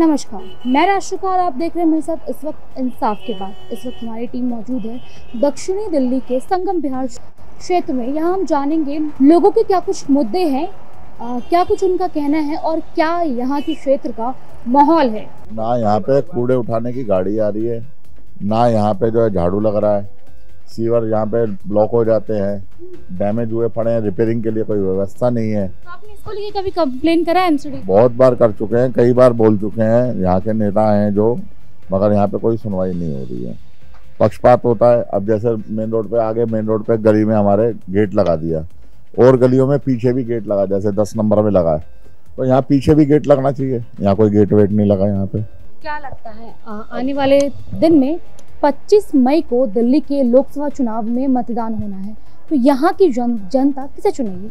नमस्कार, मैं राष्ट्रिका और आप देख रहे हैं मेरे साथ इस वक्त इंसाफ के बाद। इस वक्त हमारी टीम मौजूद है दक्षिणी दिल्ली के संगम बिहार क्षेत्र में। यहाँ हम जानेंगे लोगों के क्या कुछ मुद्दे हैं क्या कुछ उनका कहना है और क्या यहाँ की क्षेत्र का माहौल है। ना यहाँ पे कूड़े उठाने की गाड़ी आ रही है, ना यहाँ पे जो है झाड़ू लग रहा है। सीवर यहाँ पे ब्लॉक हो जाते हैं डैमेज हुए पड़े हैं रिपेयरिंग के लिए कोई व्यवस्था नहीं है। तो आपने इसको लेके कभी कंप्लेन करा एमसीडी बहुत बार कर चुके हैं कई बार बोल चुके हैं यहाँ के नेता हैं जो मगर यहाँ पे कोई सुनवाई नहीं हो रही है। पक्षपात होता है अब जैसे मेन रोड पे आगे मेन रोड पे गली में हमारे गेट लगा दिया। और गलियों में पीछे भी गेट लगा जैसे दस नंबर में लगा है। तो यहाँ पीछे भी गेट लगना चाहिए यहाँ कोई गेट वेट नहीं लगा यहाँ पे। क्या लगता है आने वाले दिन में 25 मई को दिल्ली के लोकसभा चुनाव में मतदान होना है। तो यहाँ की जन, जनता किसे चुनेगी?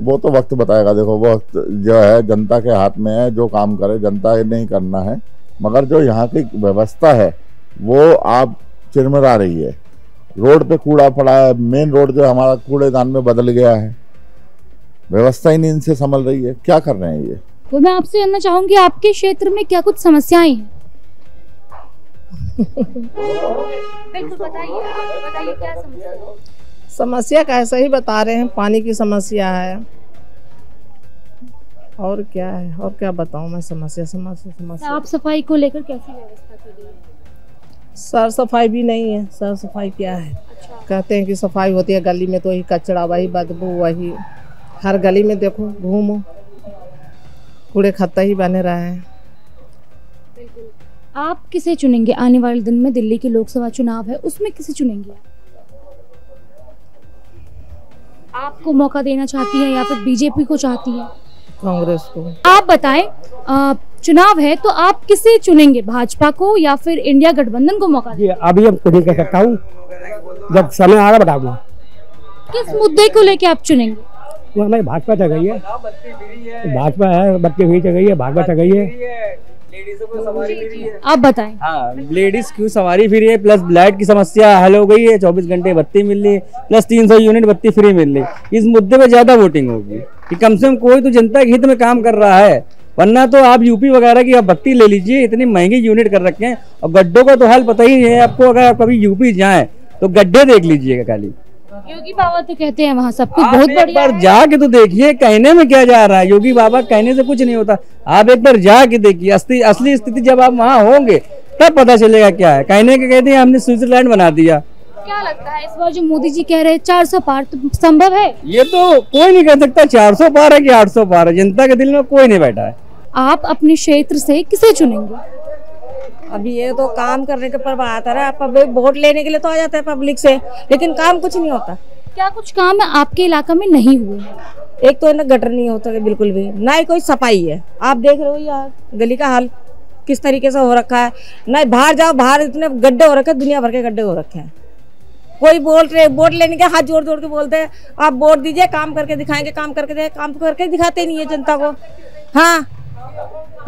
वो तो वक्त बताएगा। देखो वक्त जो है जनता के हाथ में है जो काम करे जनता ने ही करना है। मगर जो यहाँ की व्यवस्था है वो आप चिरमरा रही है। रोड पे कूड़ा पड़ा है। मेन रोड जो हमारा कूड़ेदान में बदल गया है। व्यवस्था ही नहीं इनसे संभल रही है। क्या कर रहे हैं ये? तो मैं आपसे जानना चाहूँगी आपके क्षेत्र में क्या कुछ समस्याएँ हैं? बिल्कुल बताइए बताइए क्या समस्या है? समस्या का ऐसा ही बता रहे हैं पानी की समस्या है। और क्या है? और क्या बताऊँ मैं समस्या समस्या समस्या। साफ़ सफ़ाई को लेकर कैसी व्यवस्था की गई है? सर सफ़ाई भी नहीं है। सर सफ़ाई क्या है? अच्छा। कहते हैं कि सफ़ाई होती है गली में तो वही कचरा वही बदबू वही। हर गली में देखो घूमो। कूड़े खत्ता ही बने रहे हैं। आप किसे चुनेंगे? आने वाले दिन में दिल्ली के लोकसभा चुनाव है उसमें किसे चुनेंगे आपको मौका देना चाहती है या फिर बीजेपी को चाहती है? कांग्रेस को। आप बताएँ चुनाव है तो आप किसे चुनेंगे? भाजपा को या फिर इंडिया गठबंधन को मौका जी अभी हम कुछ नहीं कह सकता हूँ जब समय आएगा बताऊँगा। किस मुद्दे को लेके आप चुनेंगे? वो हमारी भाजपा चल गई है। भाजपा है बच्चे भी चल गई है भाजपा चल गई है। आप बताएँ। हाँ लेडीज़ क्यों सवारी फ्री है? प्लस लाइट की समस्या हल हो गई है चौबीस घंटे बत्ती मिल रही है प्लस तीन सौ यूनिट बत्ती फ्री मिल रही है। इस मुद्दे पे ज़्यादा वोटिंग होगी कि कम से कम कोई तो जनता के हित में काम कर रहा है। वरना तो आप यूपी वगैरह की आप बत्ती ले लीजिए इतनी महँगी यूनिट कर रखे हैं। और गड्ढों का तो हाल पता ही नहीं है आपको अगर आप कभी यूपी जाएँ तो गड्ढे देख लीजिएगा खाली। योगी बाबा तो कहते हैं वहाँ सब कुछ बहुत एक बार है। जाके तो देखिए कहने में क्या जा रहा है? योगी बाबा कहने से कुछ नहीं होता। आप एक बार जाके देखिए असली असली स्थिति जब आप वहाँ होंगे तब पता चलेगा क्या है। कहने के कहते हैं हमने स्विट्जरलैंड बना दिया। क्या लगता है इस बार जो मोदी जी कह रहे हैं चार सौ पार तो संभव है? ये तो कोई नहीं कह सकता 400 पार है कि 800 पार है। जनता के दिल में कोई नहीं बैठा है। आप अपने क्षेत्र से किसे चुनेंगे? अभी ये तो काम करने के पर बात है। पब्लिक वोट लेने के लिए तो आ जाता है पब्लिक से लेकिन काम कुछ नहीं होता। क्या कुछ काम है आपके इलाका में? नहीं हुए। एक तो है ना गटर नहीं होता है बिल्कुल भी। ना ही कोई सफ़ाई है। आप देख रहे हो यार गली का हाल किस तरीके से हो रखा है। ना बाहर जाओ बाहर इतने गड्ढे हो रखे हैं, दुनिया भर के गड्ढे हो रखे हैं। कोई बोल रहे वोट लेने के हाथ जोड़ जोड़ के बोलते हैं आप वोट दीजिए काम करके दिखाएँगे काम करके दे काम तो करके दिखाते नहीं है जनता को। हाँ।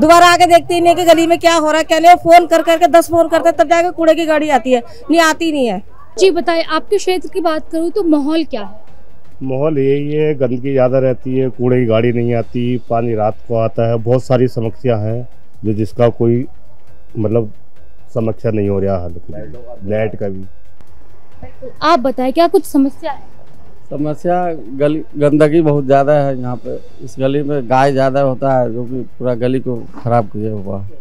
दोबारा आके देखते ही नहीं कि गली में क्या हो रहा है क्या नहीं? फ़ोन कर करके दस फ़ोन करते हैं, तब जाके कूड़े की गाड़ी आती है। नहीं आती नहीं है। जी बताइए आपके क्षेत्र की बात करूँ तो माहौल क्या है? माहौल यही है गंदगी ज़्यादा रहती है कूड़े की गाड़ी नहीं आती पानी रात को आता है बहुत सारी समस्या हैं जो जिसका कोई मतलब समस्या नहीं हो रहा हाल लाइट का भी। आप बताएँ क्या कुछ समस्या है? समस्या गली गंदगी बहुत ज़्यादा है यहाँ पे। इस गली में गाय ज़्यादा होता है जो कि पूरा गली को खराब किया हुआ है।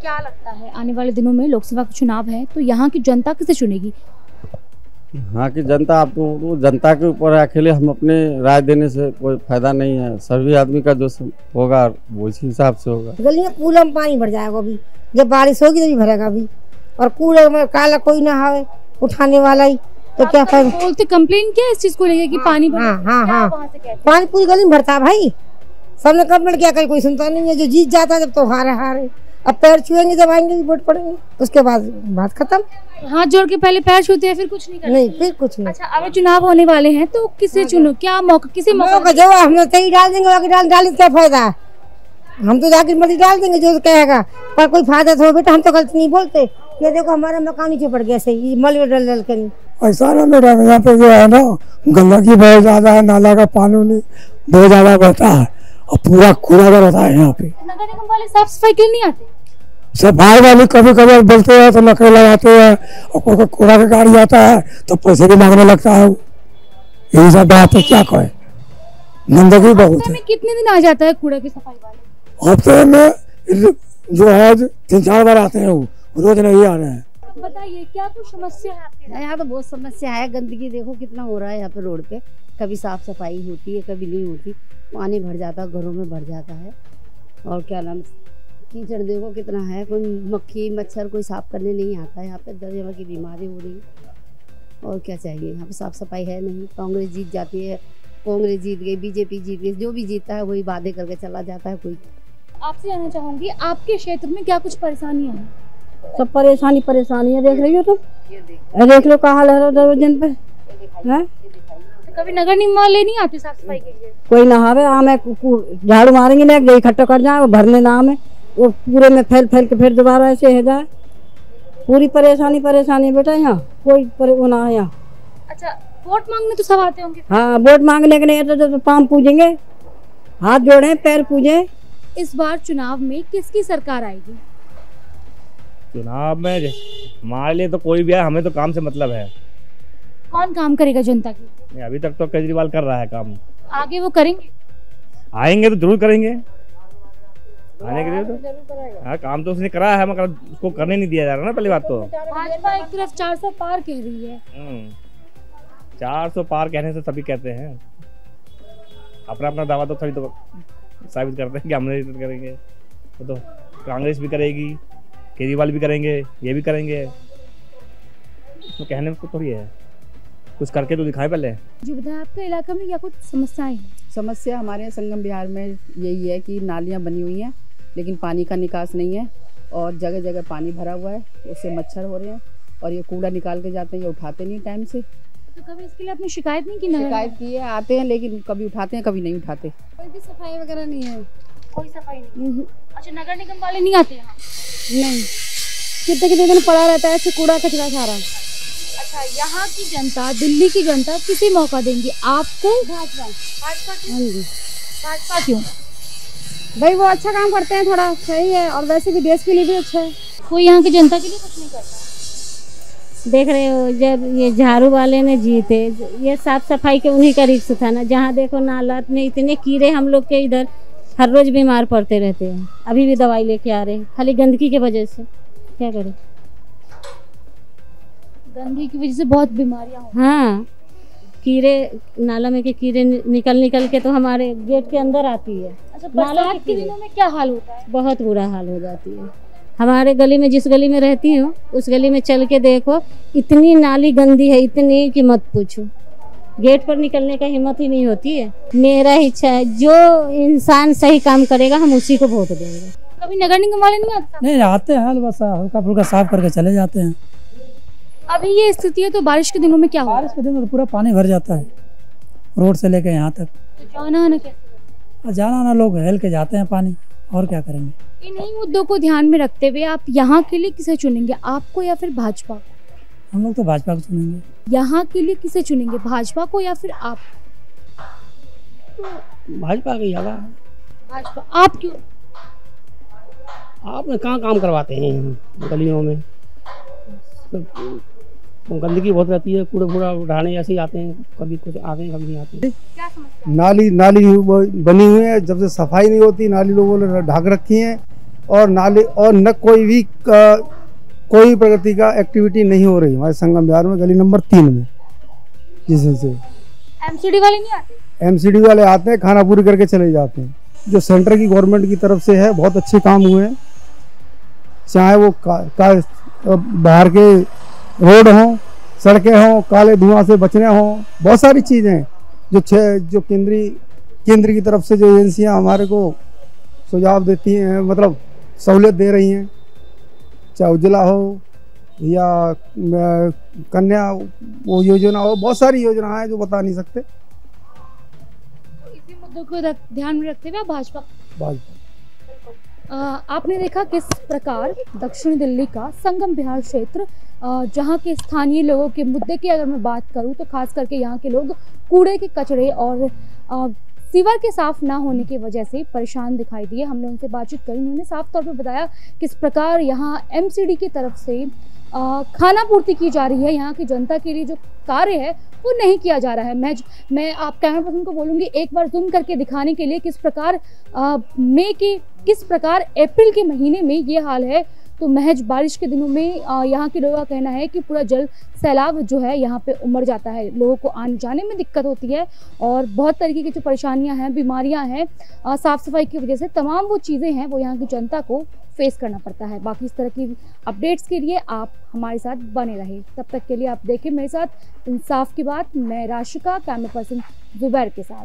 क्या लगता है आने वाले दिनों में लोकसभा का चुनाव है तो यहाँ की जनता किसे चुनेगी? यहाँ की जनता आपको वो जनता के ऊपर है अकेले हम अपने राय देने से कोई फ़ायदा नहीं है। सभी आदमी का जो होगा वो इसी हिसाब से होगा। गली में कूलर में पानी भर जाएगा अभी। जब बारिश होगी तभी भरेगा अभी। और कूलर में काला कोई ना आवे उठाने वाला ही। तो क्या फ़ायदा बोलते कंप्लेन किया इस चीज़ को लेके कि पानी हाँ हाँ हाँ। हैं? पानी पूरी गली में भरता है भाई। सबने कंप्लेंट किया कहीं कोई सुनता नहीं है जो जीत जाता है जब तो हारे हारे। अब पैर छुएँगे जब आएँगे वोट पड़ेंगे। उसके बाद बात खत्म। हाथ जोड़ के पहले पैर छूते हैं फिर कुछ नहीं करते। नहीं फिर कुछ नहीं। अच्छा अब चुनाव होने वाले हैं तो किसे चुनो? क्या मौका किसे मौका जो हम सही डाल देंगे बाकी डाल डाल क्या फ़ायदा। है? हम तो जाकर मर्ज़ी डाल देंगे जो कहेगा। पर कोई फ़ायदा तो हो बेटा हम तो गलत नहीं बोलते। ये देखो हमारा मकान नीचे पड़ गया सही मल में डल डल कर। ऐसा ना मैडम यहाँ पे जो है ना गंदगी बहुत ज़्यादा है नाला का पानी बहुत ज़्यादा बहता है और पूरा कूड़ा का रहता है यहाँ पे। नगर निगम वाले साफ़ सफ़ाई के लिए नहीं आते? सफ़ाई वाले कभी कभी बोलते हैं तो नकल लगाते हैं और कोई कोई कूड़ा का गाड़ी आता है तो पैसे भी मांगने लगता है। यही सब बात है क्या कहे? गंदगी बहुत है। कितने दिन आ जाता है कूड़ा की सफ़ाई वाले? हफ़्ते में जो है तीन चार बार आते हैं वो। रोज नहीं आ रहे हैं। बताइए क्या कुछ समस्या है आपके यहाँ? तो बहुत समस्या है। गंदगी देखो कितना हो रहा है यहाँ पे रोड पे। कभी साफ़ सफ़ाई होती है कभी नहीं होती। पानी भर जाता है घरों में भर जाता है। और क्या नाम कीचड़ देखो कितना है। कोई मक्खी मच्छर कोई साफ़ करने नहीं आता है। यहाँ पे दर्जन की बीमारी हो रही है। और क्या चाहिए? यहाँ पे साफ़ सफ़ाई है नहीं। कांग्रेस जीत जाती है। कांग्रेस जीत गई बीजेपी जीत गई। जो भी जीतता है वही वादे करके चला जाता है कोई। आपसे जानना चाहूँगी आपके क्षेत्र में क्या कुछ परेशानियाँ हैं? सब परेशानी परेशानी है देख रही हो तुम? ये देख लो कहाँ लहरा दर्जन पे। हैं? तो कभी नगर निगम वाले नहीं आते साफ़ सफ़ाई के लिए? कोई नहावे आम है कु- झाड़ू मारेंगे ना इकट्ठा कर जाए वो भरने ना में वो पूरे में फैल फैल के फिर दोबारा ऐसे है जाए। पूरी परेशानी परेशानी है बेटा यहाँ। कोई परे- वो ना है यहाँ अच्छा वोट मांगने तो सब आते होंगे हाँ वोट मांगने के नहीं है तो, तो, तो पाम पूजेंगे। हाथ जोड़े पैर पूजे। इस बार चुनाव में किसकी सरकार आएगी? चुनाव में हमारे लिए तो कोई भी है हमें तो काम से मतलब है। कौन काम करेगा जनता की अभी तक तो केजरीवाल कर रहा है काम। आगे वो करेंगे? आएँगे तो ज़रूर करेंगे। आने के लिए तो हाँ काम तो उसने करा है मगर उसको करने नहीं दिया जा रहा ना पहली बात तो। भाजपा एक तरफ़ 400 पार कह रही है। चार सौ पार कहने से सभी कहते हैं। अपना अपना दावा तो थोड़ी तो साबित करते हैं कि हमने करेंगे। वो तो कांग्रेस भी करेगी। केजरीवाल भी करेंगे ये भी करेंगे। तो कहने में थोड़ी है। कुछ करके तो दिखाए पहले। जो बताया आपके इलाका में क्या कुछ समस्याएँ हैं? समस्या हमारे यहाँ संगम बिहार में यही है कि नालियाँ बनी हुई हैं लेकिन पानी का निकास नहीं है और जगह जगह पानी भरा हुआ है उससे मच्छर हो रहे हैं और ये कूड़ा निकाल के जाते हैं ये उठाते नहीं टाइम से। तो कभी इसके लिए आपने शिकायत नहीं की शिकायत की है आते हैं लेकिन कभी उठाते हैं कभी नहीं उठाते। कोई भी सफ़ाई वगैरह नहीं है? कोई सफ़ाई नहीं। अच्छा नगर निगम वाले नहीं आते यहाँ? नहीं। कितने कितने दिन पड़ा रहता है? ऐसे कूड़ा कचरा सारा। अच्छा यहाँ की जनता दिल्ली की जनता किसी मौका देंगी? आपको? भाजपा। भाजपा क्यों? हाँ भाजपा क्यों? भाई वो अच्छा काम करते हैं थोड़ा सही है। और वैसे भी देश के लिए भी अच्छा है। कोई यहाँ की जनता के लिए कुछ नहीं करता? देख रहे हो जब ये झाड़ू वाले ने जीते ये साफ़ सफ़ाई के उन्हीं का रिक्स था ना। जहाँ देखो नालात में इतने कीड़े हम लोग के इधर हर रोज बीमार पड़ते रहते हैं। अभी भी दवाई लेके आ रहे हैं। खाली गंदगी के वजह से। क्या करें? गंदगी की वजह से बहुत बीमारियाँ हो। हाँ। कीड़े नाला में के कीड़े निकल निकल के तो हमारे गेट के अंदर आती है। अच्छा नाला के दिनों में क्या हाल होता है? बहुत बुरा हाल हो जाती है। हमारे गली में जिस गली में रहती हूँ उस गली में चल के देखो इतनी नाली गंदी है इतनी कि मत पूछो। गेट पर निकलने का हिम्मत ही नहीं होती है। मेरा इच्छा है जो इंसान सही काम करेगा हम उसी को वोट देंगे। कभी नगर निगम वाले नहीं आते? नहीं आते हैं बस हल्का फुल्का साफ़ करके चले जाते हैं। अभी ये स्थिति है तो बारिश के दिनों में क्या होगा? बारिश के दिन तो पूरा पानी भर जाता है रोड से लेके यहाँ तक। तो जाना आना जाना आना लोग हेल के जाते हैं पानी और क्या करेंगे? इन्हीं मुद्दों को ध्यान में रखते हुए आप यहाँ के लिए किसे चुनेंगे आपको या फिर भाजपा? हम लोग तो भाजपा को चुनेंगे। यहाँ के लिए किसे चुनेंगे? भाजपा को या फिर आप? भाजपा की ज़्यादा। भाजपा। आप क्यों? आपने कहाँ काम करवाते हैं यहाँ गलियों में? सब गंदगी बहुत रहती है कूड़ा कूड़ा उठाने ऐसे ही आते हैं कभी कुछ आते हैं कभी नहीं आते क्या समस्या? नाली नाली बनी हुई है जब से सफ़ाई नहीं होती नाली लोगों ने ढाक रखी है और नाली और न कोई भी कोई प्रगति का एक्टिविटी नहीं हो रही। हमारे संगम बिहार में गली नंबर तीन में जिसमें से। एमसीडी वाले नहीं आते? एमसीडी वाले आते हैं खाना पूरी करके चले जाते हैं। जो सेंटर की गवर्नमेंट की तरफ़ से है बहुत अच्छे काम हुए हैं। चाहे वो का, का, बाहर के रोड हों सड़कें हों काले धुआँ से बचने हों बहुत सारी चीज़ें जो छः जो केंद्रीय केंद्र की तरफ़ से जो एजेंसियाँ हमारे को सुझाव देती हैं मतलब सहूलियत दे रही हैं। चाहे उज्ज्वला हो या कन्या वो योजना हो बहुत सारी योजना हैं जो बता नहीं सकते। इसी मुद्दों को रख, ध्यान में रखते हुए भाजपा। भाजपा। आपने देखा किस प्रकार दक्षिणी दिल्ली का संगम बिहार क्षेत्र जहाँ के स्थानीय लोगों के मुद्दे की अगर मैं बात करूँ तो खास करके यहाँ के लोग कूड़े के कचरे और सीवर के साफ़ ना होने की वजह से परेशान दिखाई दिए। हमने उनसे बातचीत करी, उन्होंने साफ़ तौर पर बताया किस प्रकार यहाँ एमसीडी की तरफ़ से खाना पूर्ति की जा रही है। यहाँ की जनता के लिए जो कार्य है, वो नहीं किया जा रहा है। मैं मैं आप कैमरा पर्सन को बोलूँगी, एक बार जूम करके दिखाने के लिए किस प्रकार मई के, किस प्रकार अप्रैल के महीने में ये हाल है तो महज बारिश के दिनों में यहाँ के लोगों का कहना है कि पूरा जल सैलाब जो है यहाँ पे उमड़ जाता है। लोगों को आने जाने में दिक्कत होती है और बहुत तरीके की जो परेशानियाँ हैं, बीमारियाँ हैं साफ़ सफ़ाई की वजह से तमाम वो चीज़ें हैं वो यहाँ की जनता को फेस करना पड़ता है। बाकी इस तरह की अपडेट्स के लिए आप हमारे साथ बने रहे। तब तक के लिए आप देखें मेरे साथ इंसाफ की बात। मैं राशिका कैमरा पर्सन जुबैर के साथ।